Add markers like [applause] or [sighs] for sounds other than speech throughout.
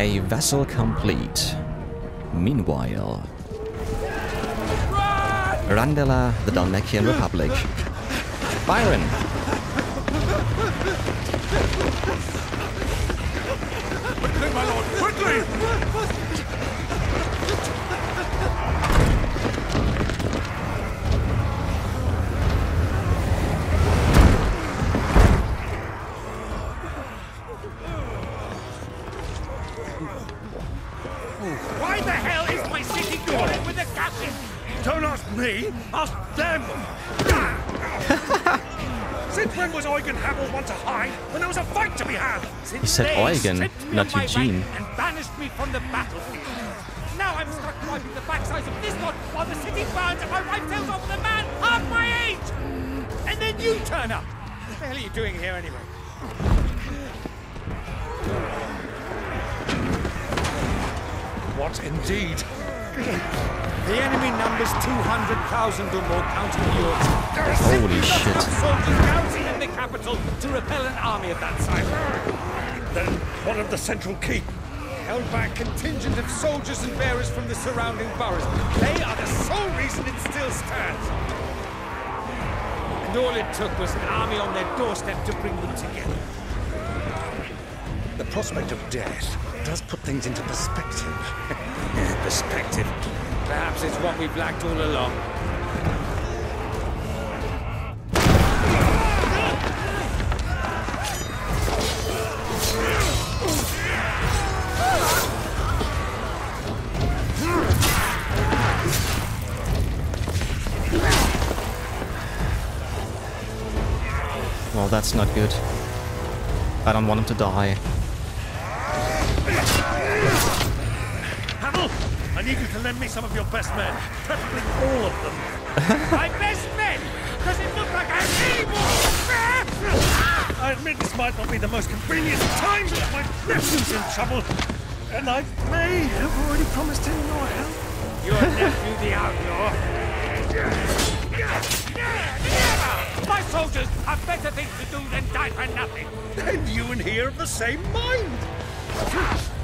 A vessel complete. Meanwhile, Randela, the Dhalmekian Republic. Byron! Quickly, my lord, quickly! Ask them! [laughs] Since when was Eugen Havel want to hide when there was a fight to be had? Since He said Eugen, not of my Eugene. And banished me from the battlefield. Now I'm stuck wiping the backsides of this lot while the city burns and my wife tells off with a man half my age! And then you turn up! What the hell are you doing here anyway? What indeed? [laughs] The enemy numbers 200,000 or more, counting yours. There are Holy 60,000 shit. soldiers garrisoned in the capital to repel an army of that size. Then what of the central keep? Held by a contingent of soldiers and bearers from the surrounding boroughs. They are the sole reason it still stands. And all it took was an army on their doorstep to bring them together. The prospect of death does put things into perspective. [laughs] Perspective. Perhaps it's what we've lacked all along. Well, that's not good. I don't want him to die. Need you to lend me some of your best men, preferably all of them. My best men! Does it look like I'm able? I admit this might not be the most convenient time, but my nephew's in trouble, and I may have already promised him your help. Your nephew, the outlaw. My soldiers have better things to do than die for nothing. And you and he are of the same mind.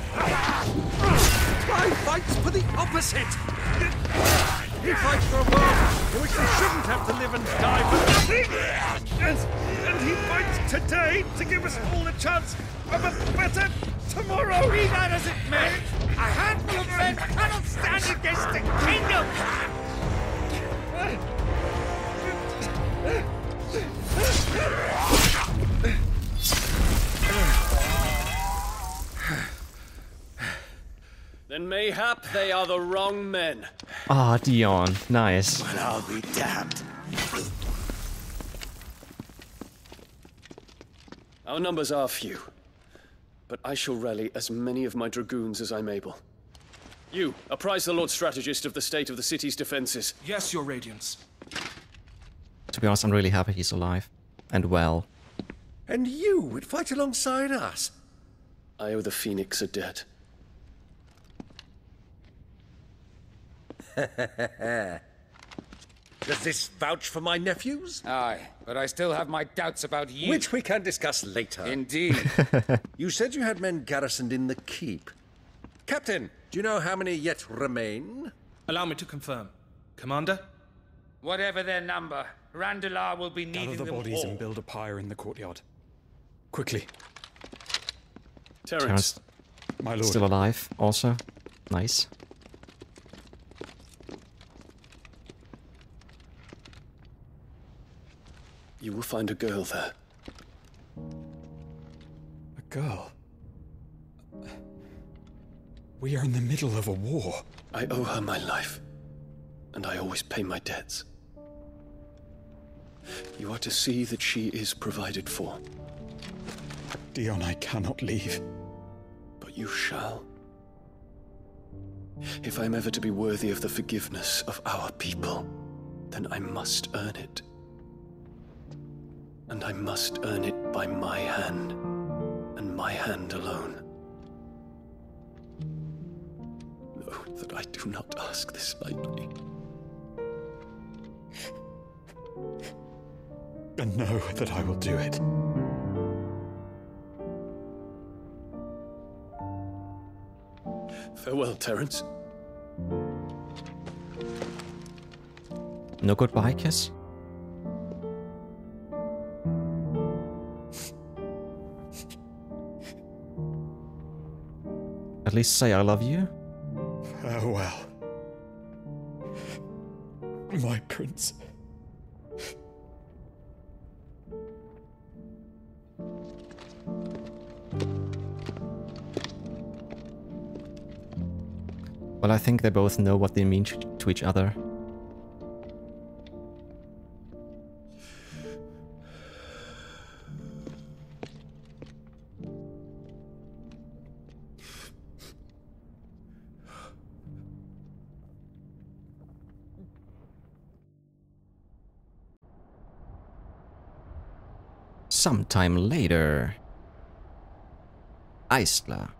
I fights for the opposite. He fights for a world in which we shouldn't have to live and die for nothing. And, and he fights today to give us all a chance of a better tomorrow. Be that as it may, a handful of men cannot stand against the kingdom. Then mayhap they are the wrong men. Ah, Dion. Nice. And I'll be damned. Our numbers are few, but I shall rally as many of my dragoons as I'm able. You, apprise the Lord Strategist of the state of the city's defenses. Yes, Your Radiance. To be honest, I'm really happy he's alive. And well. And you would fight alongside us. I owe the Phoenix a debt. [laughs] Does this vouch for my nephews? Aye, but I still have my doubts about you. Which we can discuss later. Indeed. [laughs] You said you had men garrisoned in the keep. Captain, do you know how many yet remain? Allow me to confirm. Commander? Whatever their number, Randalar will be needing Gather the them bodies all. and build a pyre in the courtyard. Quickly, Terence, Terrence my lord. still alive, also. Nice. You will find a girl there. A girl. We are in the middle of a war. I owe her my life, and I always pay my debts. You are to see that she is provided for, Dion, I cannot leave. but you shall. If I am ever to be worthy of the forgiveness of our people, then I must earn it. And I must earn it by my hand, and my hand alone. Know that I do not ask this lightly. And know that I will do it. Farewell, Terence. No goodbye kiss? At least say I love you? Oh, Farewell. My prince. Well, I think they both know what they mean to each other. Sometime later. Eisler.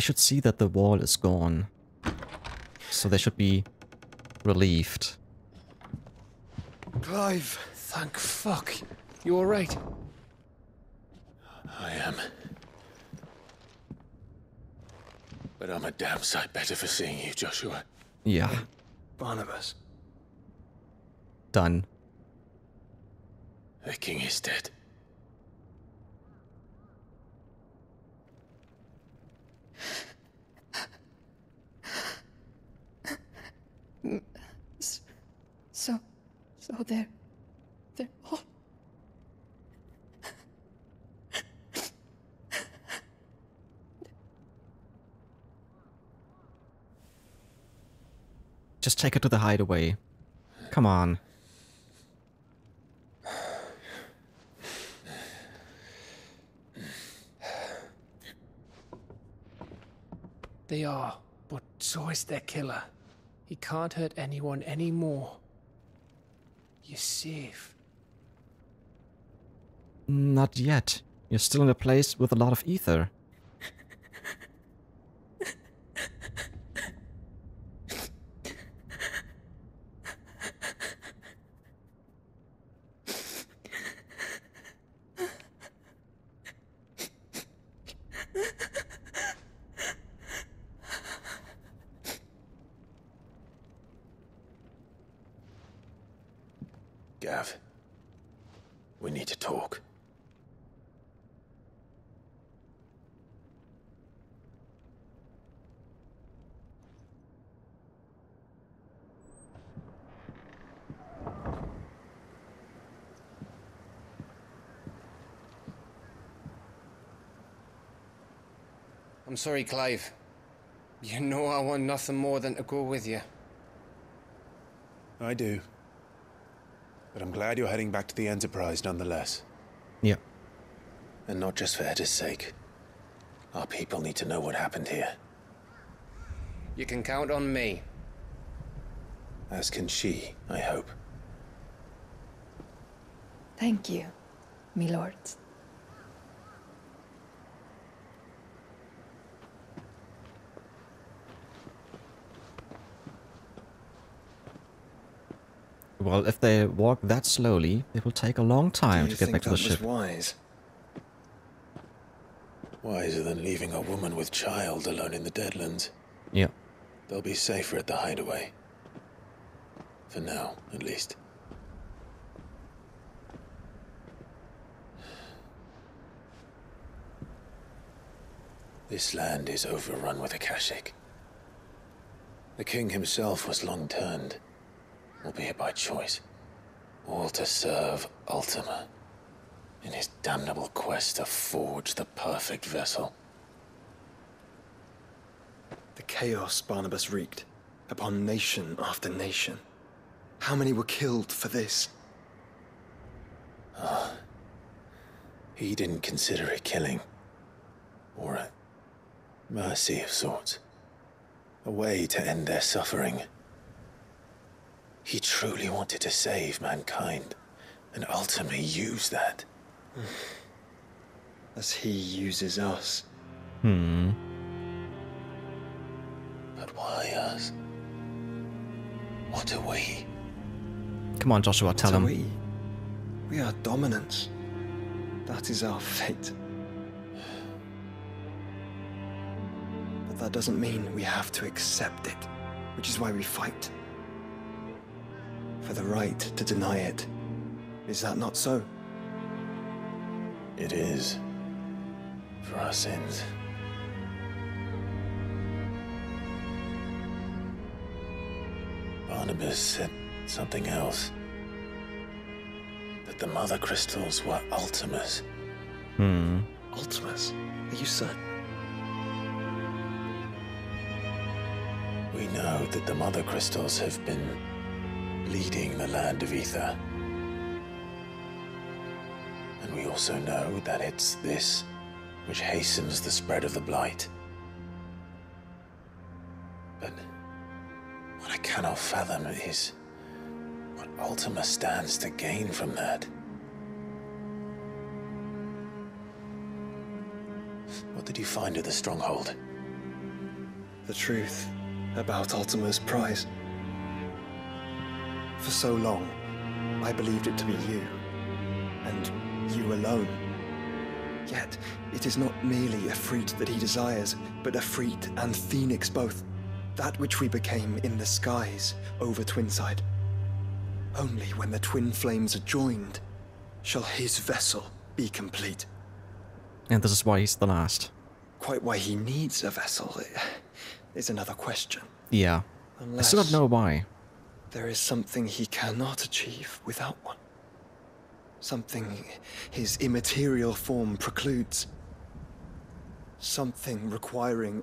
They should see that the wall is gone. So they should be relieved. Clive! Thank fuck. You alright? I am. But I'm a damn sight better for seeing you, Joshua. Yeah, Barnabas. done. The king is dead. So, so they're, Just take her to the hideaway. Come on. They are, but so is their killer. He can't hurt anyone anymore. You're safe. Not yet. You're still in a place with a lot of ether. Gav. We need to talk. I'm sorry, Clive. You know I want nothing more than to go with you. I do. But I'm glad you're heading back to the Enterprise nonetheless. Yeah. And not just for Edda's sake. Our people need to know what happened here. You can count on me. As can she, I hope. Thank you, my lords. Well, if they walk that slowly, it will take a long time to get back to the ship. wise? Wiser than leaving a woman with child alone in the Deadlands. Yeah. They'll be safer at the hideaway. For now, at least. This land is overrun with Akashic. The king himself was long turned, albeit by choice, all to serve Ultima in his damnable quest to forge the perfect vessel. The chaos Barnabas wreaked upon nation after nation. How many were killed for this? Ah. He didn't consider it killing. Or a mercy of sorts. A way to end their suffering. He truly wanted to save mankind, and ultimately use that. [sighs] As he uses us. Hmm. by us. What are we? Come on, Joshua, tell What him. we? We are dominants. That is our fate. [sighs] But that doesn't mean we have to accept it, which is why we fight. For the right to deny it. Is that not so? It is. For our sins. Barnabas said something else. That the mother crystals were Ultimas. Hmm. Ultimus? Are you certain? We know that the mother crystals have been leading the land of ether. And we also know that it's this which hastens the spread of the blight. But what I cannot fathom is what Ultima stands to gain from that. What did you find at the stronghold? The truth about Ultima's prize. For so long, I believed it to be you, and you alone. Yet, it is not merely Ifrit that he desires, but Ifrit and phoenix both. That which we became in the skies over Twinside. Only when the twin flames are joined shall his vessel be complete. And this is why he's the last. Quite why he needs a vessel eh, is another question. Yeah. I still don't know why. There is something he cannot achieve without one. Something his immaterial form precludes. Something requiring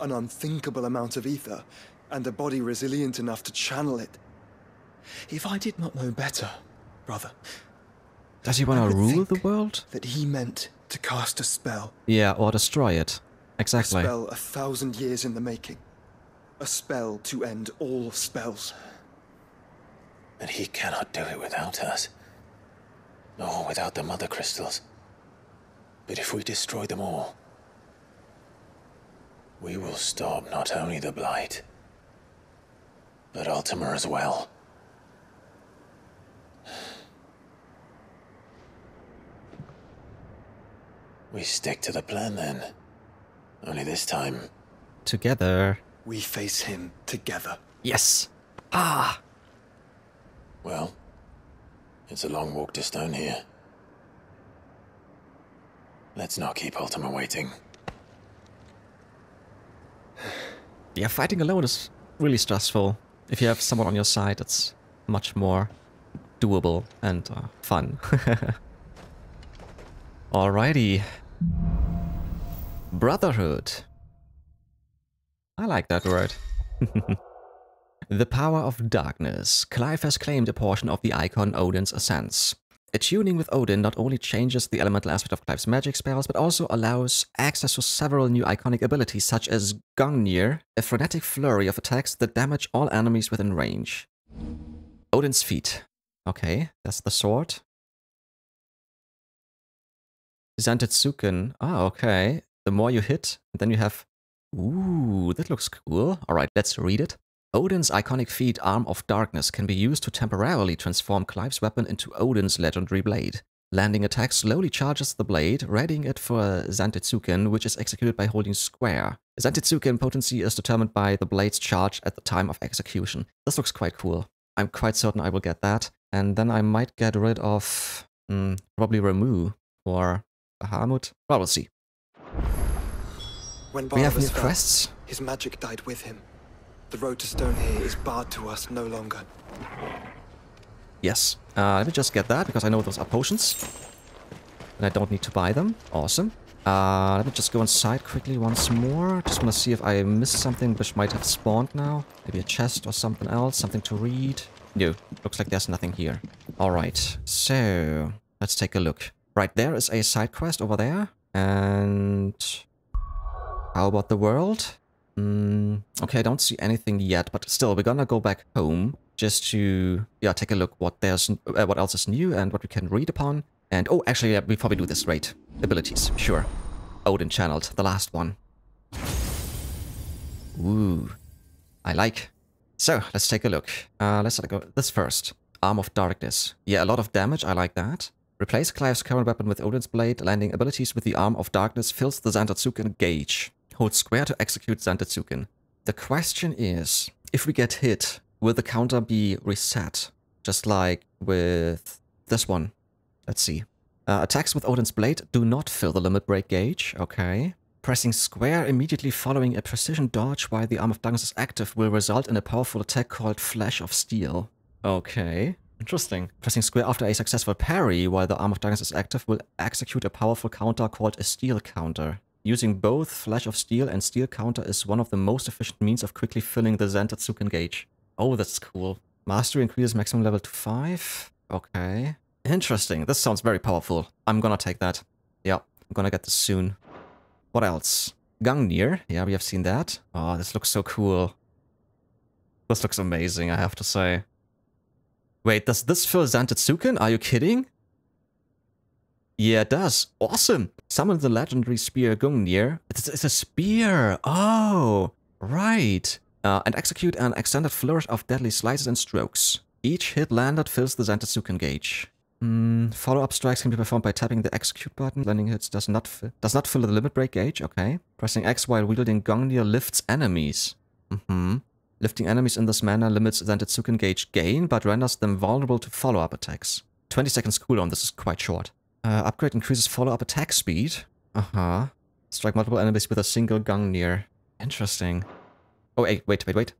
an unthinkable amount of ether and a body resilient enough to channel it. If I did not know better, brother, Does he want to rule the world? that he meant to cast a spell. Yeah, or destroy it. Exactly. A spell a thousand years in the making. A spell to end all spells. And he cannot do it without us. Nor without the mother crystals. But if we destroy them all, we will stop not only the blight, but Ultima as well. We stick to the plan then. Only this time, Together. We face him together. Yes. Ah. Well, it's a long walk to Stone here. Let's not keep Ultima waiting. [sighs] Yeah, fighting alone is really stressful. If you have someone on your side, it's much more doable and uh, fun. [laughs] Alrighty. Brotherhood. I like that word. [laughs] the power of darkness. Clive has claimed a portion of the Eikon Odin's Ascents. Attuning with Odin not only changes the elemental aspect of Clive's magic spells, but also allows access to several new iconic abilities such as Gungnir, a frenetic flurry of attacks that damage all enemies within range. Odin's Feat. Okay, that's the sword. Zantetsuken. Ah, okay. The more you hit, then you have... Ooh, that looks cool. Alright, let's read it. Odin's iconic feat Arm of Darkness can be used to temporarily transform Clive's weapon into Odin's legendary blade. Landing attack slowly charges the blade, readying it for Zantetsuken, which is executed by holding square. Zantetsuken potency is determined by the blade's charge at the time of execution. This looks quite cool. I'm quite certain I will get that. And then I might get rid of mm, probably Ramuh or Bahamut. Well, we'll see. When We have new fell, quests. His magic died with him. The road to Stone here is barred to us no longer. Yes. Uh, let me just get that, because I know those are potions. And I don't need to buy them. Awesome. Uh, let me just go inside quickly once more. Just want to see if I missed something which might have spawned now. Maybe a chest or something else, something to read. No, looks like there's nothing here. Alright, so let's take a look. Right, there is a side quest over there. And how about the world? Mm, okay, I don't see anything yet, but still, we're gonna go back home just to yeah take a look what there's uh, what else is new and what we can read upon. And oh, actually, yeah, we probably do this right. Abilities, sure. Odin channeled, the last one. Ooh. I like. So, let's take a look. Uh, let's go this first. Arm of Darkness. Yeah, a lot of damage, I like that. Replace Clive's current weapon with Odin's Blade. Landing abilities with the Arm of Darkness fills the Zantetsuken gauge. Hold square to execute Zantetsuken. The question is, if we get hit, will the counter be reset? Just like with this one. Let's see. Uh, attacks with Odin's Blade do not fill the limit break gauge. Okay. Pressing square immediately following a precision dodge while the Arm of Darkness is active will result in a powerful attack called Flash of Steel. Okay. Interesting. Pressing square after a successful parry while the Arm of Darkness is active will execute a powerful counter called a Steel counter. Using both Flash of Steel and Steel counter is one of the most efficient means of quickly filling the Zantetsuken gauge. Oh, that's cool. Mastery increases maximum level to 5. Okay. Interesting. This sounds very powerful. I'm gonna take that. Yeah, I'm gonna get this soon. What else? Gungnir. Yeah, we have seen that. Oh, this looks so cool. This looks amazing, I have to say. Wait, does this fill Zantetsuken? Are you kidding? Yeah, it does. Awesome. Summon the legendary spear Gungnir. It's, it's a spear. Oh, right. Uh, and execute an extended flourish of deadly slices and strokes. Each hit landed fills the Zantetsuken gauge. Mm, Follow-up strikes can be performed by tapping the execute button. Landing hits does not does not fill the limit break gauge. Okay. Pressing X while wielding Gungnir lifts enemies. Mm-hmm. Lifting enemies in this manner limits Zantetsuken gauge gain, but renders them vulnerable to follow-up attacks. 20 seconds cooldown, this is quite short. Uh, upgrade increases follow-up attack speed. Uh-huh. Strike multiple enemies with a single Gungnir. Interesting. Oh, wait, wait, wait, wait.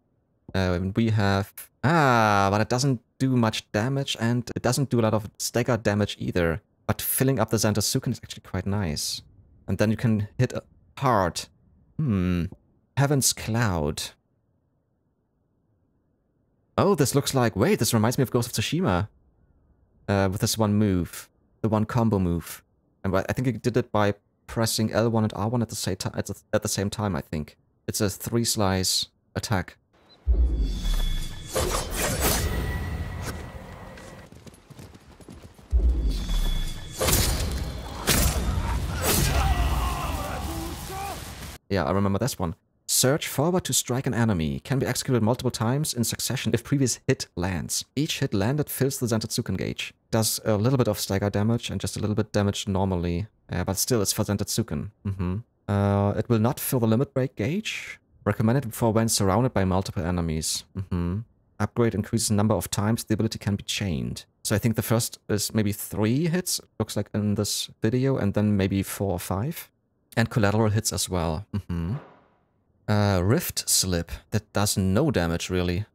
Uh, we have... Ah, but it doesn't do much damage, and it doesn't do a lot of stagger damage either. But filling up the Zantetsuken is actually quite nice. And then you can hit hard. Hmm. Heaven's Cloud. Oh, this looks like... Wait, this reminds me of Ghost of Tsushima. Uh, with this one move. The one combo move. And I think it did it by pressing L1 and R1 at the same time. At the, at the same time, I think. It's a three slice attack. Yeah, I remember this one. Surge forward to strike an enemy. Can be executed multiple times in succession if previous hit lands. Each hit landed fills the Zantetsuken gauge. Does a little bit of stagger damage and just a little bit damage normally. Uh, but still, it's for Zantetsuken. Mm -hmm. uh, it will not fill the limit break gauge. Recommended for when surrounded by multiple enemies. Mm -hmm. Upgrade increases the number of times the ability can be chained. So I think the first is maybe three hits, looks like in this video, and then maybe four or five. And collateral hits as well. Mm -hmm. Uh, Rift Slip, that does no damage really.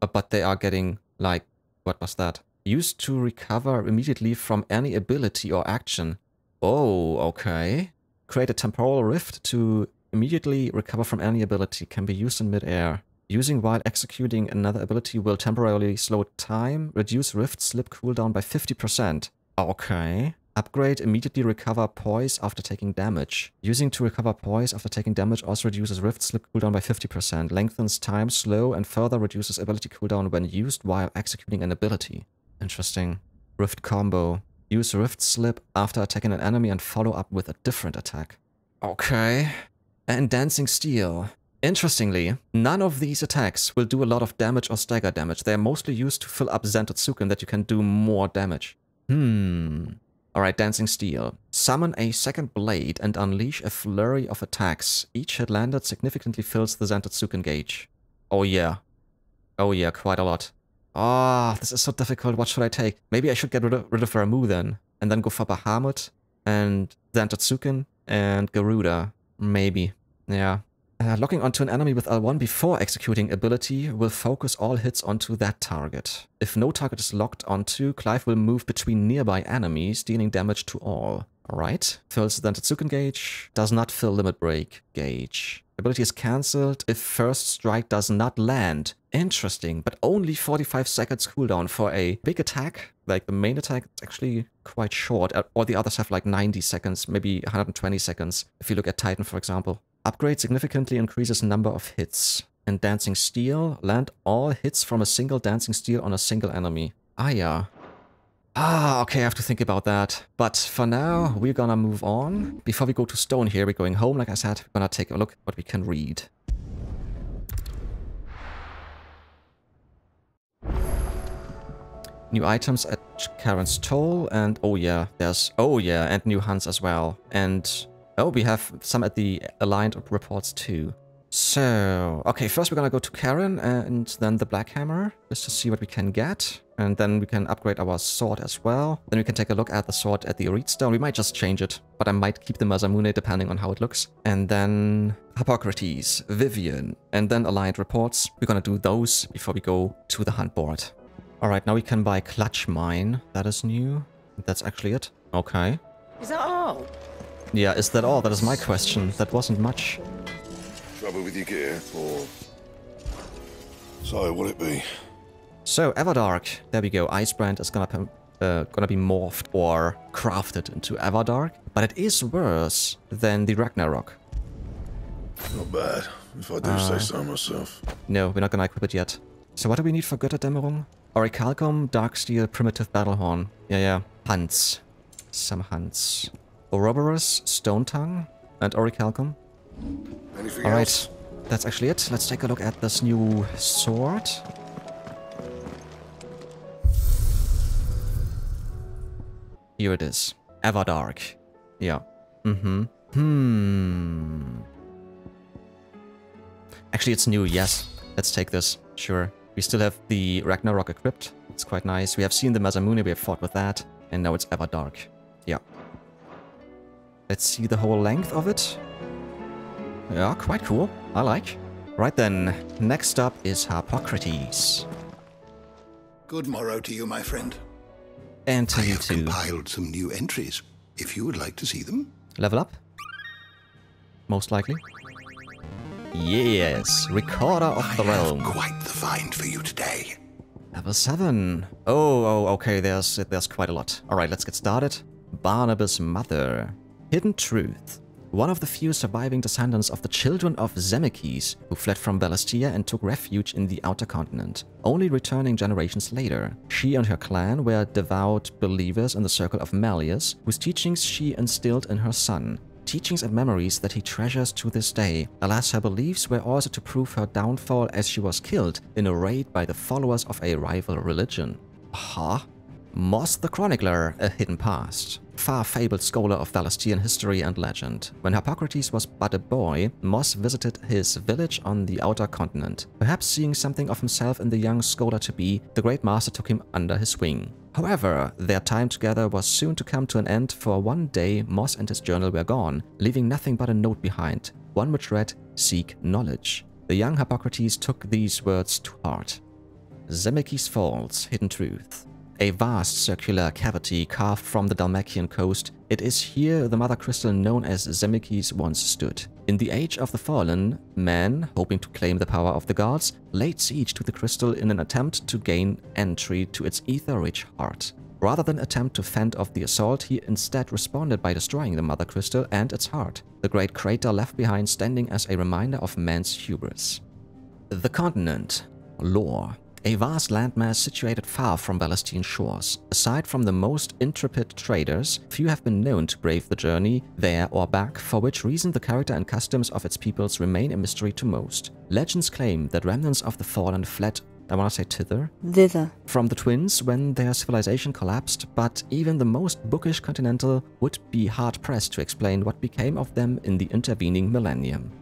Uh, but they are getting, like, what was that? Used to recover immediately from any ability or action. Oh, okay. Create a temporal rift to immediately recover from any ability. Can be used in midair. Using while executing another ability will temporarily slow time, reduce rift slip cooldown by 50%. Okay. Upgrade immediately recover poise after taking damage. Using to recover poise after taking damage also reduces rift slip cooldown by 50%, lengthens time slow and further reduces ability cooldown when used while executing an ability. Interesting. Rift combo. Use rift slip after attacking an enemy and follow up with a different attack. Okay. And dancing steel. Interestingly, none of these attacks will do a lot of damage or stagger damage. They are mostly used to fill up Zantetsuken that you can do more damage. Hmm. Alright, Dancing Steel. Summon a second blade and unleash a flurry of attacks. Each hit landed significantly fills the Zantetsuken gauge. Oh yeah. Oh yeah, quite a lot. Ah, oh, this is so difficult. What should I take? Maybe I should get rid of, rid of Ramuh then. And then go for Bahamut and Zantetsuken and Garuda. Maybe. Yeah. Uh, locking onto an enemy with L1 before executing ability will focus all hits onto that target. If no target is locked onto, Clive will move between nearby enemies, dealing damage to all. Alright, fills the Zantetsuken gauge, does not fill limit break gauge. Ability is cancelled if first strike does not land. Interesting, but only 45 seconds cooldown for a big attack. Like the main attack, it's actually quite short. All the others have like 90 seconds, maybe 120 seconds. If you look at Titan, for example. Upgrade significantly increases number of hits. And Dancing Steel, land all hits from a single Dancing Steel on a single enemy. Ah, yeah. Ah, okay, I have to think about that. But for now, we're gonna move on. Before we go to stone here, we're going home. Like I said, we're gonna take a look what we can read. New items at Charon's Toll, and oh yeah, there's... Oh yeah, and new hunts as well. And oh, we have some at the Alliant Reports too. So, okay, first we're gonna go to Charon and then the Black Hammer, just to see what we can get. And then we can upgrade our sword as well. Then we can take a look at the sword at the Arete Stone. We might just change it, but I might keep the Masamune depending on how it looks. And then Harpocrates, Vivian, and then Alliant Reports. We're gonna do those before we go to the hunt board. Alright, now we can buy Clutch Mine. That is new. That's actually it. Okay. Is that all? Yeah, is that all? That is my question. That wasn't much. Trouble with your gear, or... So, what'll it be? So, Everdark. There we go. Icebrand is gonna, uh, gonna be morphed or crafted into Everdark. But it is worse than the Ragnarok. Not bad, if I do Uh, say so myself. No, we're not gonna equip it yet. So what do we need for Götterdämmerung? Orichalcum, Darksteel, Primitive Battlehorn. Yeah, yeah. Hunts. Some hunts. Ouroboros, Stone Tongue, and Orichalcum. Alright, that's actually it. Let's take a look at this new sword. Here it is. Everdark. Yeah. Mm-hmm. Hmm. Actually, it's new, yes. Let's take this. Sure. We still have the Ragnarok equipped. It's quite nice. We have seen the Masamune, we have fought with that. And now it's Everdark. Let's see the whole length of it. Yeah, quite cool. I like. Right then, next up is Harpocrates. Good morrow to you, my friend. And to I you have too. compiled some new entries, if you would like to see them. Level up? Most likely. Yes, Recorder of the Realm. Quite the find for you today. Level 7. Oh, oh, okay, there's there's quite a lot. Alright, let's get started. Barnabas' mother. Hidden Truth. One of the few surviving descendants of the children of Dzemekys, who fled from Valisthea and took refuge in the outer continent, only returning generations later. She and her clan were devout believers in the circle of Malleus, whose teachings she instilled in her son, teachings and memories that he treasures to this day. Alas, her beliefs were also to prove her downfall as she was killed in a raid by the followers of a rival religion. Huh? Moss the Chronicler, a hidden past. Far-fabled scholar of Valisthean history and legend. When Harpocrates was but a boy, Moss visited his village on the outer continent. Perhaps seeing something of himself in the young scholar-to-be, the great master took him under his wing. However, their time together was soon to come to an end, for one day Moss and his journal were gone, leaving nothing but a note behind, one which read, Seek knowledge. The young Harpocrates took these words to heart. Dzemekys Falls, Hidden Truth. A vast circular cavity carved from the Dhalmekian coast, it is here the mother crystal known as Dzemekys once stood. In the Age of the Fallen, men, hoping to claim the power of the gods, laid siege to the crystal in an attempt to gain entry to its ether-rich heart. Rather than attempt to fend off the assault, he instead responded by destroying the mother crystal and its heart, the great crater left behind standing as a reminder of man's hubris. The continent. Lore. A vast landmass situated far from Valisthean shores. Aside from the most intrepid traders, few have been known to brave the journey there or back, for which reason the character and customs of its peoples remain a mystery to most. Legends claim that remnants of the fallen fled I want to say thither. Thither. From the twins when their civilization collapsed, but even the most bookish continental would be hard pressed to explain what became of them in the intervening millennium.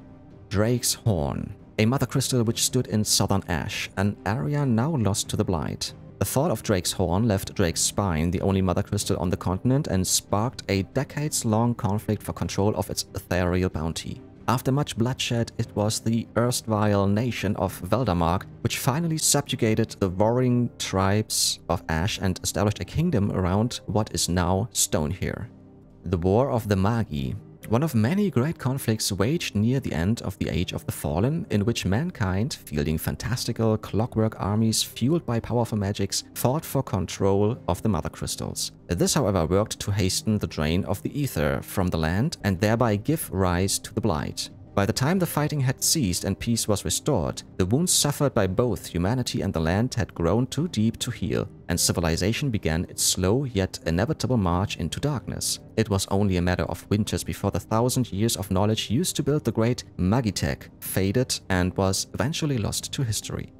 Drake's Horn. A mother crystal which stood in southern Ash, an area now lost to the Blight. The thought of Drake's Horn left Drake's Spine the only mother crystal on the continent and sparked a decades-long conflict for control of its ethereal bounty. After much bloodshed, it was the erstwhile nation of Veldamark which finally subjugated the warring tribes of Ash and established a kingdom around what is now Stonehere. The War of the Magi, one of many great conflicts waged near the end of the Age of the Fallen, in which mankind, fielding fantastical clockwork armies fueled by powerful magics, fought for control of the Mother Crystals. This, however, worked to hasten the drain of the ether from the land and thereby give rise to the Blight. By the time the fighting had ceased and peace was restored, the wounds suffered by both humanity and the land had grown too deep to heal, and civilization began its slow yet inevitable march into darkness. It was only a matter of winters before the thousand years of knowledge used to build the great Magitech faded and was eventually lost to history.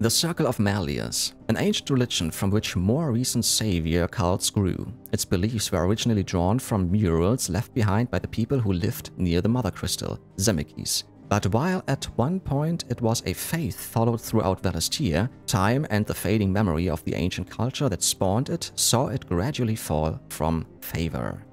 The Circle of Malleus, an ancient religion from which more recent savior cults grew. Its beliefs were originally drawn from murals left behind by the people who lived near the Mother Crystal, Dzemekys. But while at one point it was a faith followed throughout Valisthea, time and the fading memory of the ancient culture that spawned it saw it gradually fall from favor.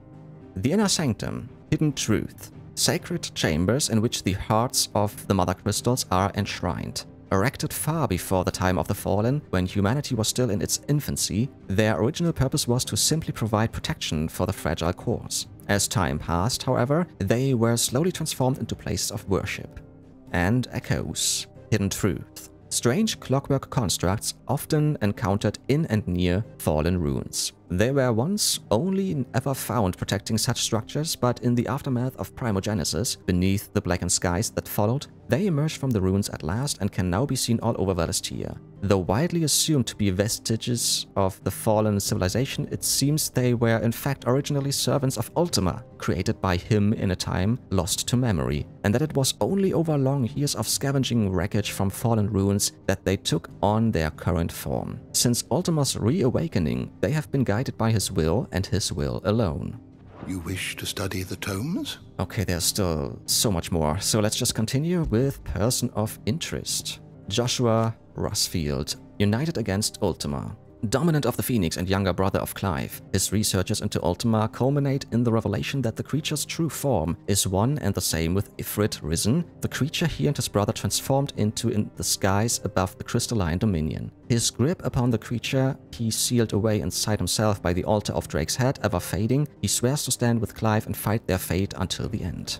The Inner Sanctum, Hidden Truth, sacred chambers in which the hearts of the Mother Crystals are enshrined. Erected far before the time of the Fallen, when humanity was still in its infancy, their original purpose was to simply provide protection for the fragile cores. As time passed, however, they were slowly transformed into places of worship. And echoes, hidden truth, strange clockwork constructs often encountered in and near fallen ruins. They were once only ever found protecting such structures, but in the aftermath of Primogenesis, beneath the blackened skies that followed, they emerged from the ruins at last and can now be seen all over Valisthea. Though widely assumed to be vestiges of the fallen civilization, it seems they were in fact originally servants of Ultima, created by him in a time lost to memory, and that it was only over long years of scavenging wreckage from fallen ruins that they took on their current form. Since Ultima's reawakening, they have been guided by his will and his will alone. You wish to study the tomes? Okay, there's still so much more, so let's just continue with Person of Interest. Joshua Rosfield, united against Ultima. Dominant of the Phoenix and younger brother of Clive, his researches into Ultima culminate in the revelation that the creature's true form is one and the same with Ifrit Risen, the creature he and his brother transformed into in the skies above the crystalline dominion. His grip upon the creature he sealed away inside himself by the altar of Drake's head ever fading, he swears to stand with Clive and fight their fate until the end.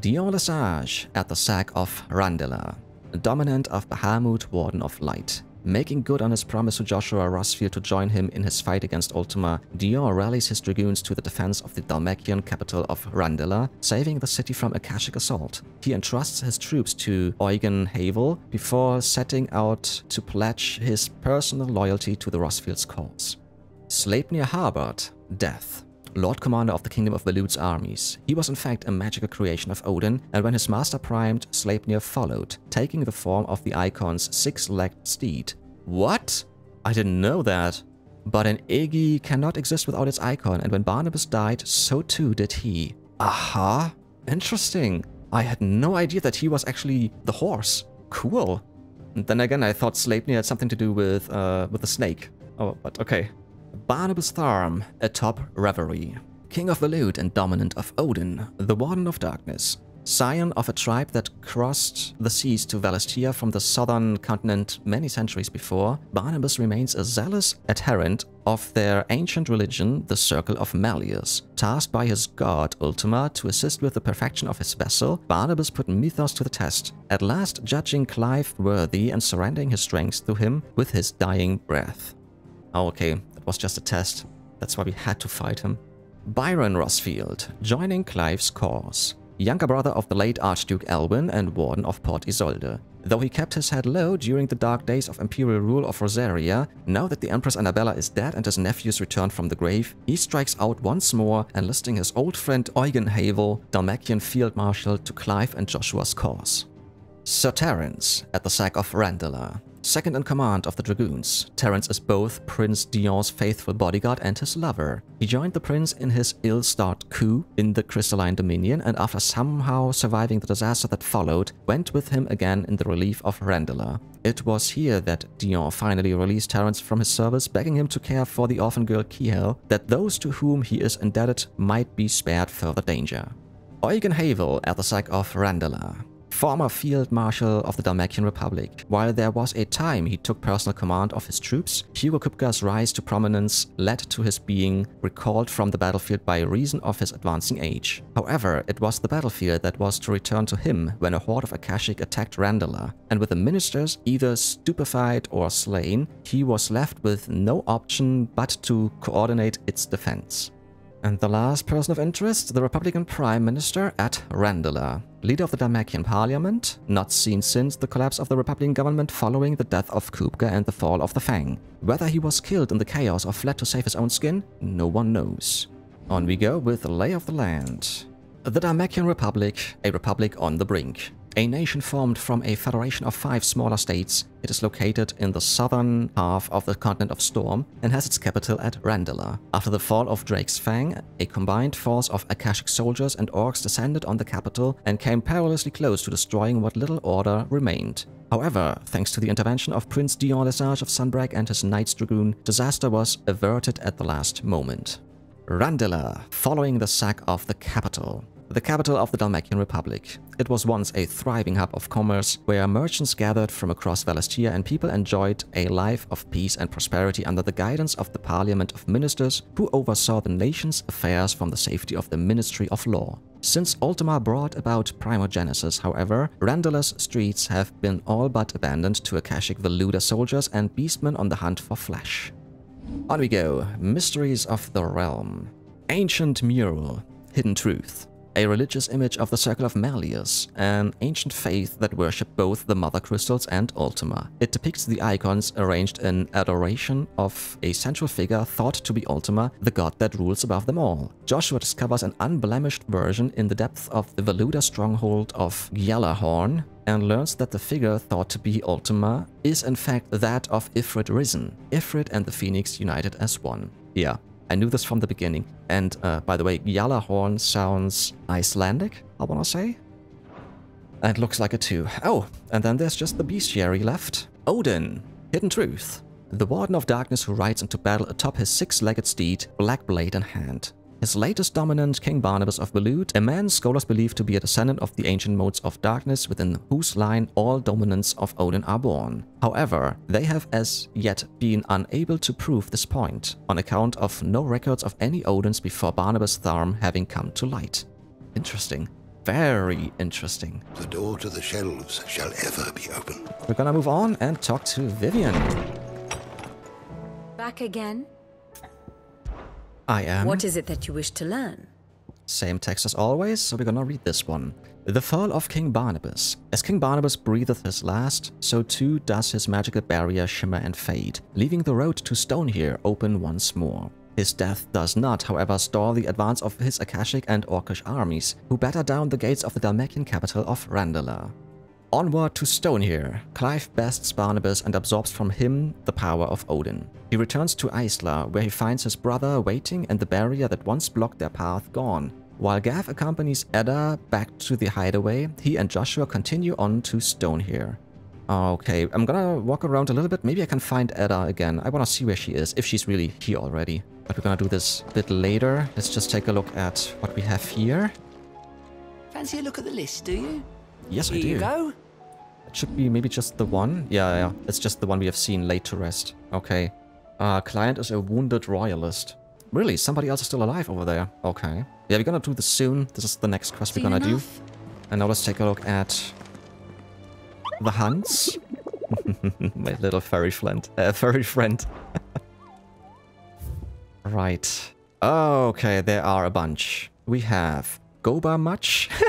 Dion Lesage at the sack of Randela, dominant of Bahamut, Warden of Light. Making good on his promise to Joshua Rosfield to join him in his fight against Ultima, Dion rallies his dragoons to the defense of the Dhalmekian capital of Randela, saving the city from Akashic assault. He entrusts his troops to Eugen Havel before setting out to pledge his personal loyalty to the Rosfield's cause. Sleipnir Harbard, Death. Lord Commander of the Kingdom of Waloed's armies. He was in fact a magical creation of Odin, and when his master primed, Sleipnir followed, taking the form of the Eikon's six-legged steed. What? I didn't know that. But an Egi cannot exist without its Eikon, and when Barnabas died, so too did he. Aha! Interesting. I had no idea that he was actually the horse. Cool. And then again, I thought Sleipnir had something to do with, uh, with the snake. Oh, but okay. Barnabas Tharm, atop Reverie. King of the Waloed and dominant of Odin, the Warden of Darkness. Scion of a tribe that crossed the seas to Valisthea from the southern continent many centuries before, Barnabas remains a zealous adherent of their ancient religion, the Circle of Malleus. Tasked by his god Ultima to assist with the perfection of his vessel, Barnabas put Mythos to the test, at last judging Clive worthy and surrendering his strength to him with his dying breath. Okay, was just a test. That's why we had to fight him. Byron Rosfield, joining Clive's cause. Younger brother of the late Archduke Elwin and Warden of Port Isolde. Though he kept his head low during the dark days of imperial rule of Rosaria, now that the Empress Annabella is dead and his nephews returned from the grave, he strikes out once more, enlisting his old friend Eugen Havel, Dhalmekian Field Marshal, to Clive and Joshua's cause. Sir Terence at the sack of Randala. Second in command of the Dragoons, Terence is both Prince Dion's faithful bodyguard and his lover. He joined the prince in his ill-starred coup in the Crystalline Dominion and after somehow surviving the disaster that followed, went with him again in the relief of Randala. It was here that Dion finally released Terence from his service, begging him to care for the orphan girl Kiel, that those to whom he is indebted might be spared further danger. Eugen Havel at the sack of Randala former Field Marshal of the Dhalmekian Republic. While there was a time he took personal command of his troops, Hugo Kupka's rise to prominence led to his being recalled from the battlefield by reason of his advancing age. However, it was the battlefield that was to return to him when a horde of Akashic attacked Randala, and with the ministers either stupefied or slain, he was left with no option but to coordinate its defense. And the last person of interest, the Republican Prime Minister at Randala, leader of the Dhalmekian Parliament, not seen since the collapse of the Republican government following the death of Kupka and the fall of the Fang. Whether he was killed in the chaos or fled to save his own skin, no one knows. On we go with the lay of the land. The Dhalmekian Republic, a republic on the brink. A nation formed from a federation of five smaller states. It is located in the southern half of the continent of Storm and has its capital at Randala. After the fall of Drake's Fang, a combined force of Akashic soldiers and orcs descended on the capital and came perilously close to destroying what little order remained. However, thanks to the intervention of Prince Dion Lesage of Sanbreque and his Knights Dragoon, disaster was averted at the last moment. Randala, following the sack of the capital. The capital of the Dhalmekian Republic. It was once a thriving hub of commerce where merchants gathered from across Valisthea and people enjoyed a life of peace and prosperity under the guidance of the Parliament of Ministers who oversaw the nation's affairs from the safety of the Ministry of Law. Since Ultima brought about Primogenesis, however, Randala's streets have been all but abandoned to Akashic Waloeder soldiers and beastmen on the hunt for flesh. On we go. Mysteries of the Realm. Ancient Mural. Hidden Truth. A religious image of the Circle of Malleus, an ancient faith that worshipped both the Mother Crystals and Ultima. It depicts the Eikons arranged in adoration of a central figure thought to be Ultima, the god that rules above them all. Joshua discovers an unblemished version in the depths of the Waloeder stronghold of Gjallarhorn, and learns that the figure thought to be Ultima is in fact that of Ifrit Risen, Ifrit and the Phoenix united as one. Yeah, I knew this from the beginning. And uh, by the way, Gjallarhorn sounds Icelandic, I want to say. And it looks like it too. Oh, and then there's just the bestiary left. Odin, Hidden Truth. The Warden of Darkness who rides into battle atop his six-legged steed, black blade in hand. His latest dominant, King Barnabas of Waloed, a man scholars believe to be a descendant of the ancient modes of darkness within whose line all dominants of Odin are born. However, they have as yet been unable to prove this point, on account of no records of any Odins before Barnabas Tharm having come to light. Interesting. Very interesting. The door to the shelves shall ever be open. We're gonna move on and talk to Vivian. Back again? I am. What is it that you wish to learn? Same text as always, so we're gonna read this one. The fall of King Barnabas. As King Barnabas breatheth his last, so too does his magical barrier shimmer and fade, leaving the road to Stonehere open once more. His death does not, however, stall the advance of his Akashic and Orcish armies, who batter down the gates of the Dhalmekian capital of Randala. Onward to Stonehere, Clive bests Barnabas and absorbs from him the power of Odin. He returns to Isla, where he finds his brother waiting and the barrier that once blocked their path gone. While Gav accompanies Edda back to the hideaway, he and Joshua continue on to Stonehere. Okay, I'm gonna walk around a little bit. Maybe I can find Edda again. I wanna see where she is, if she's really here already. But we're gonna do this a bit later. Let's just take a look at what we have here. Fancy a look at the list, do you? Yes, Here I do. you go. It should be maybe just the one. Yeah, yeah. It's just the one we have seen laid to rest. Okay. Uh, client is a wounded royalist. Really? Somebody else is still alive over there. Okay. Yeah, we're gonna do this soon. This is the next quest we're gonna enough? do. And now let's take a look at the hunts. [laughs] My little furry friend. Uh, furry friend. [laughs] right. Okay, there are a bunch. We have Goba Much. [laughs]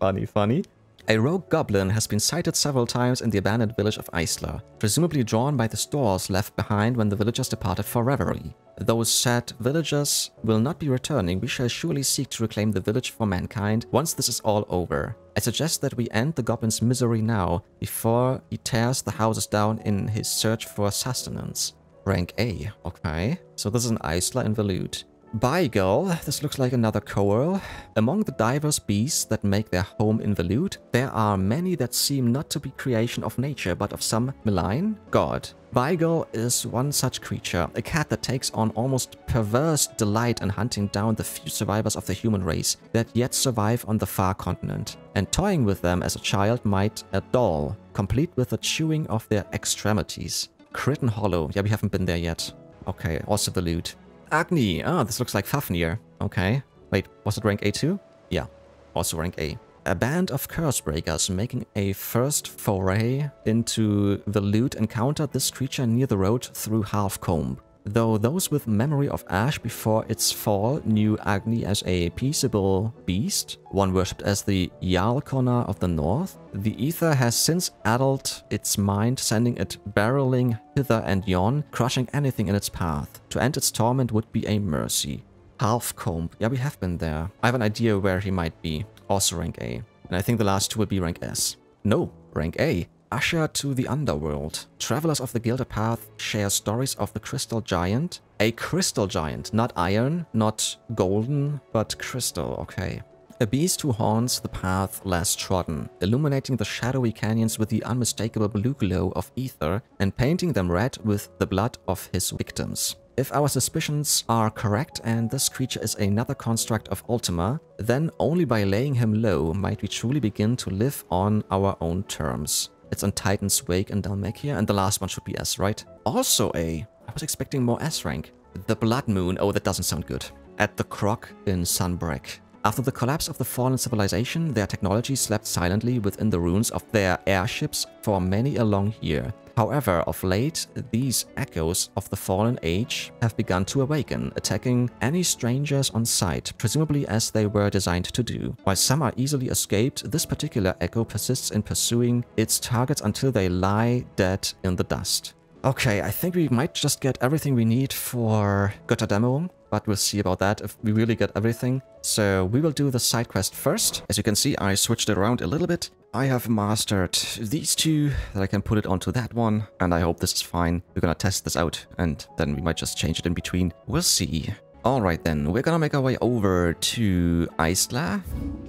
funny, funny. A rogue goblin has been sighted several times in the abandoned village of Isla, presumably drawn by the stores left behind when the villagers departed for. Those said villagers will not be returning, we shall surely seek to reclaim the village for mankind once this is all over. I suggest that we end the goblin's misery now, before he tears the houses down in his search for sustenance. Rank A, okay. So this is an Isla in. Beigel, this looks like another coral. Among the diverse beasts that make their home in the Waloed, there are many that seem not to be creation of nature, but of some malign god. Beigel is one such creature, a cat that takes on almost perverse delight in hunting down the few survivors of the human race that yet survive on the far continent, and toying with them as a child might a doll, complete with the chewing of their extremities. Critten Hollow, yeah, we haven't been there yet. Okay, also Waloed. Agni. Ah, this looks like Fafnir. Okay. Wait, was it rank A2? Yeah, also rank A. A band of curse breakers making a first foray into the loot encountered this creature near the road through Halfcombe. Though those with memory of Ash before its fall knew Agni as a peaceable beast, one worshipped as the Jarlkona of the North, the Ether has since addled its mind, sending it barreling hither and yon, crushing anything in its path. To end its torment would be a mercy. Halfcombe. Yeah, we have been there. I have an idea where he might be. Also rank A. And I think the last two will be rank S. No, rank A. Usher to the Underworld. Travelers of the Gilded Path share stories of the Crystal Giant. A Crystal Giant, not iron, not golden, but crystal, okay. A beast who haunts the path less trodden, illuminating the shadowy canyons with the unmistakable blue glow of ether and painting them red with the blood of his victims. If our suspicions are correct and this creature is another construct of Ultima, then only by laying him low might we truly begin to live on our own terms. It's on Titan's Wake and Dhalmekia, and the last one should be S, right? Also A. I was expecting more S rank. The Blood Moon. Oh, that doesn't sound good. At the Croc in Sanbreque. After the collapse of the fallen civilization, their technology slept silently within the ruins of their airships for many a long year. However, of late, these echoes of the fallen age have begun to awaken, attacking any strangers on sight, presumably as they were designed to do. While some are easily escaped, this particular echo persists in pursuing its targets until they lie dead in the dust. Okay, I think we might just get everything we need for Götterdämmerung, but we'll see about that if we really get everything. So we will do the side quest first. As you can see, I switched it around a little bit. I have mastered these two, that I can put it onto that one, and I hope this is fine. We're gonna test this out, and then we might just change it in between. We'll see. Alright then, we're gonna make our way over to Isla,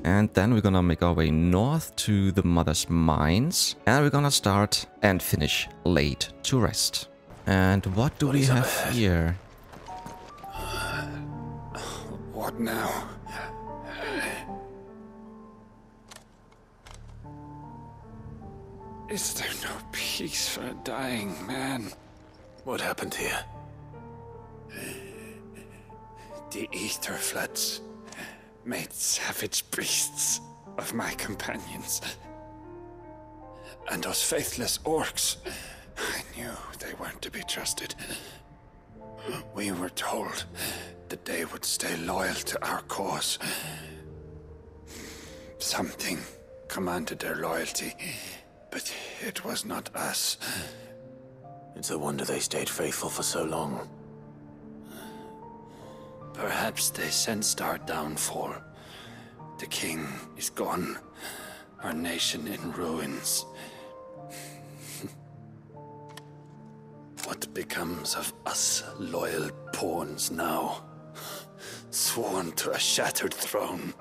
and then we're gonna make our way north to the Mother's Mines, and we're gonna start and finish Laid to Rest. And what do we have here? What now? Is there no peace for a dying man? What happened here? The ether floods made savage beasts of my companions. And those faithless orcs, I knew they weren't to be trusted. We were told that they would stay loyal to our cause. Something commanded their loyalty, but it was not us. It's a wonder they stayed faithful for so long. Perhaps they sensed our downfall. The king is gone, our nation in ruins. What becomes of us loyal pawns now? Sworn to a shattered throne.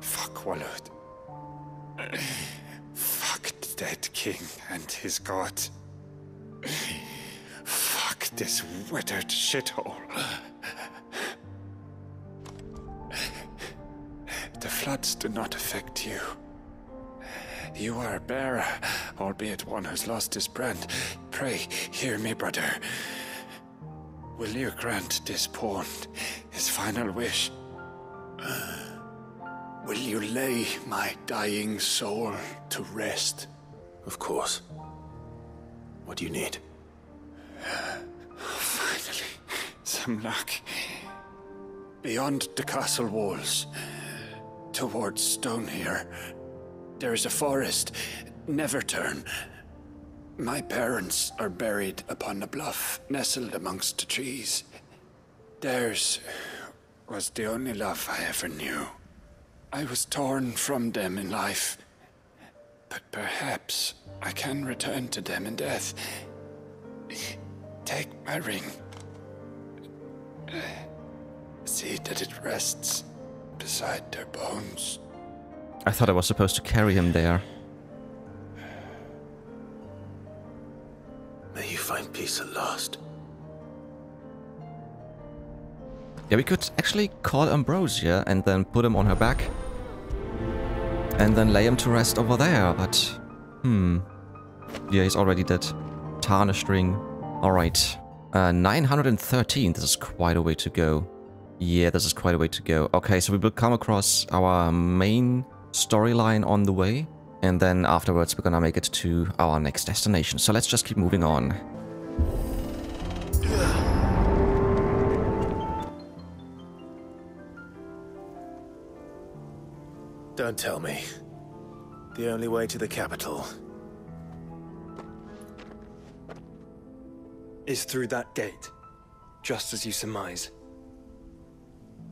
Fuck Waloed. Fuck the dead king and his god. Fuck this withered shithole. The floods do not affect you. You are a bearer, albeit one who's lost his brand. Pray, hear me, brother. Will you grant this pawn his final wish? Uh, will you lay my dying soul to rest? Of course. What do you need? [sighs] Finally, some luck. Beyond the castle walls, towards Stonehere, there is a forest. Neverturn. My parents are buried upon a bluff, nestled amongst the trees. Theirs was the only love I ever knew. I was torn from them in life, but perhaps I can return to them in death. Take my ring. See that it rests beside their bones. I thought I was supposed to carry him there. May you find peace at last. Yeah, we could actually call Ambrosia and then put him on her back. And then lay him to rest over there, but... Hmm. Yeah, he's already dead. Tarnished ring. Alright. Uh, 913, this is quite a way to go. Yeah, this is quite a way to go. Okay, so we will come across our main storyline on the way. And then afterwards we're gonna make it to our next destination. So let's just keep moving on. Don't tell me. The only way to the capital. Is through that gate, just as you surmise.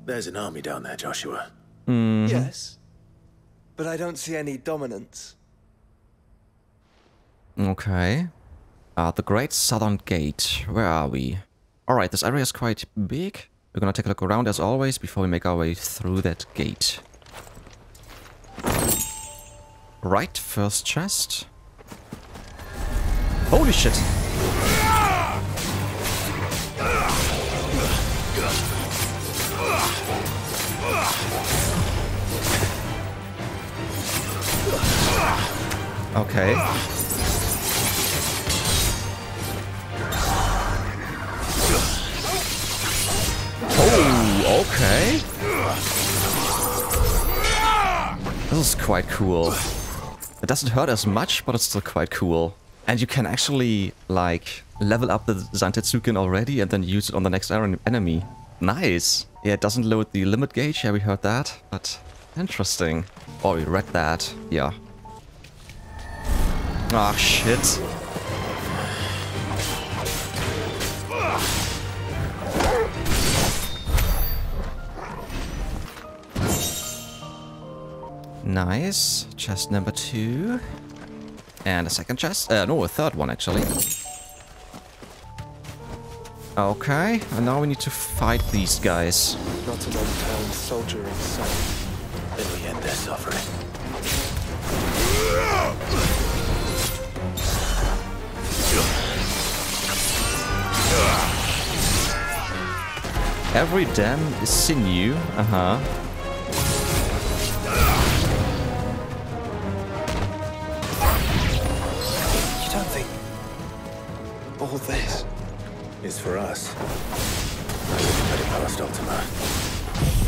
There's an army down there, Joshua. Mhm. Yes. But I don't see any dominants. Okay. Uh, the Great Southern Gate. Where are we? Alright, this area is quite big. We're gonna take a look around as always before we make our way through that gate. Right, first chest. Holy shit! Okay. Oh, okay. This is quite cool. It doesn't hurt as much, but it's still quite cool. And you can actually, like, level up the Zantetsuken already and then use it on the next enemy. Nice. Yeah, it doesn't load the limit gauge. Yeah, we heard that. But interesting. Oh, we read that. Yeah. Ah, shit. Nice. Chest number two. And a second chest. Uh, no, a third one, actually. Okay, and now we need to fight these guys. Not an unturned soldier in sight. Then we end their suffering. Every dam is sinew. Uh-huh. You don't think all this Is for us. I wouldn't put it past Ultima.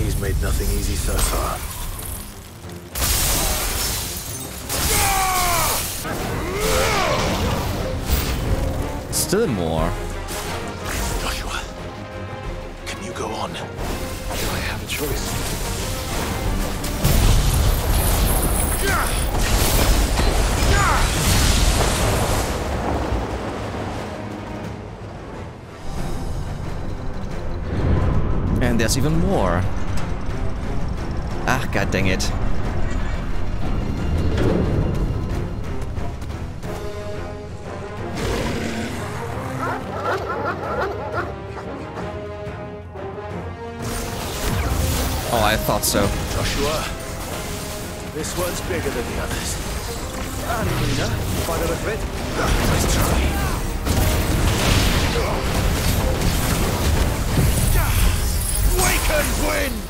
He's made nothing easy so far. Still more. On? Do I have a choice? And there's even more. Ah, god dang it. I thought so. Joshua, this one's bigger than the others. And Lena, by the look of it. Let's try. Winds! God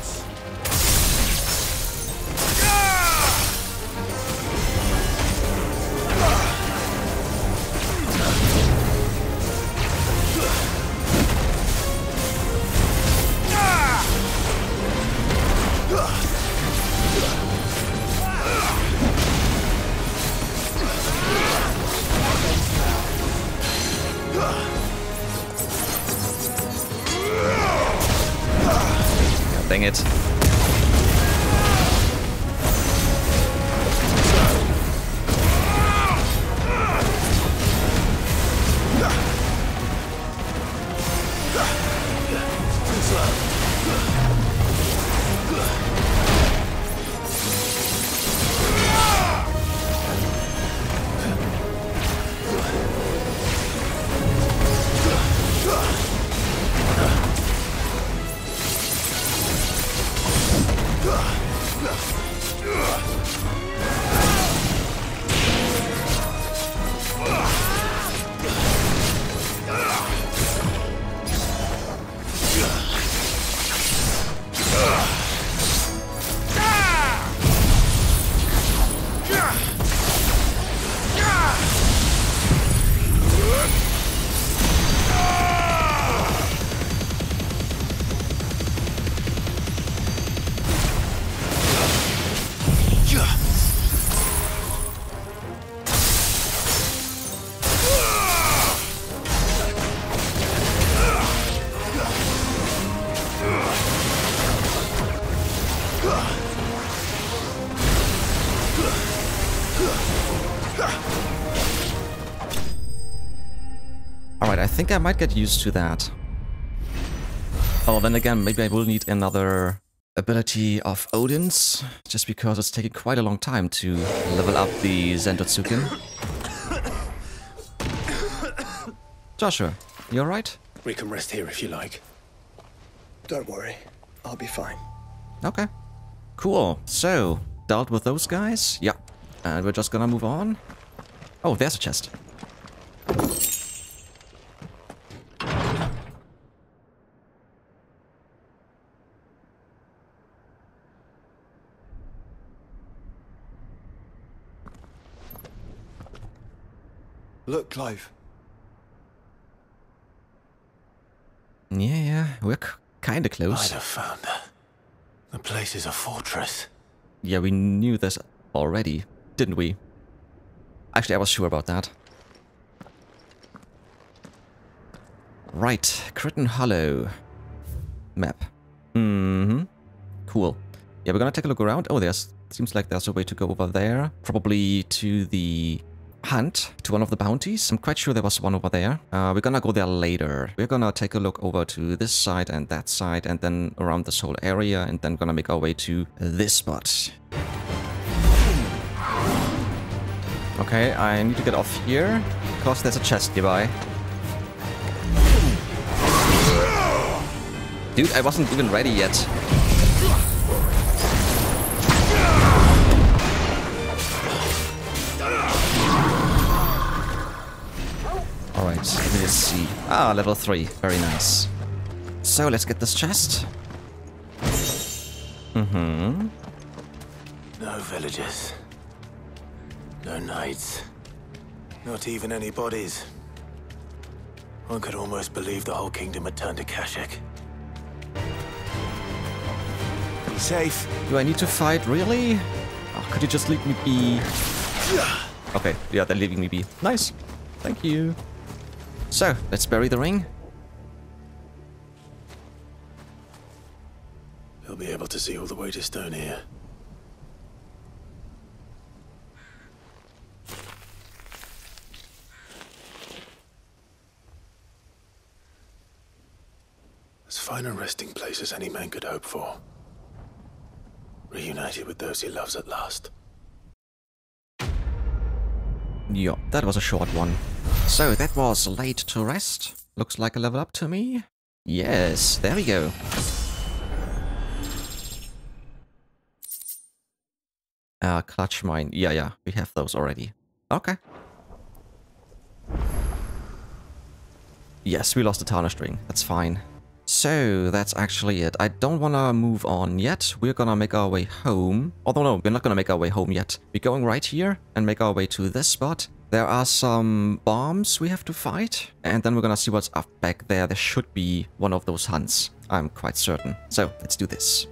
think I might get used to that. Oh, then again, maybe I will need another ability of Odin's, just because it's taking quite a long time to level up the Zantetsuken. [coughs] Joshua, you alright? We can rest here if you like. Don't worry, I'll be fine. Okay. Cool. So, dealt with those guys? Yeah. And we're just gonna move on. Oh, there's a chest. Look, Clive. Yeah, yeah, we're kinda close. I'd have found her. The place is a fortress. Yeah, we knew this already, didn't we? Actually, I was sure about that. Right, Crichton Hollow. Map. Mm-hmm. Cool. Yeah, we're gonna take a look around. Oh, there's... Seems like there's a way to go over there. Probably to the hunt, to one of the bounties. I'm quite sure there was one over there. Uh, we're gonna go there later. We're gonna take a look over to this side and that side, and then around this whole area, and then gonna make our way to this spot. Okay, I need to get off here, because there's a chest nearby. Dude, I wasn't even ready yet. Let's see. Ah, level 3. Very nice. So, let's get this chest. Mm-hmm. No villages. No knights. Not even any bodies. One could almost believe the whole kingdom had turned to Akashic. Be safe. Do I need to fight, really? Oh, could you just leave me be? Okay, yeah, they're leaving me be. Nice. Thank you. So, let's bury the ring. He'll be able to see all the way to Stone here. As fine a resting place as any man could hope for. Reunited with those he loves at last. Yeah, that was a short one. So, that was laid to rest. Looks like a level up to me. Yes, there we go. Uh, clutch mine. Yeah, yeah, we have those already. Okay. Yes, we lost the tarnished ring. That's fine. So, that's actually it. I don't want to move on yet. We're gonna make our way home. Although, no, we're not gonna make our way home yet. We're going right here and make our way to this spot. There are some bombs we have to fight. And then we're gonna see what's up back there. There should be one of those hunts. I'm quite certain. So, let's do this.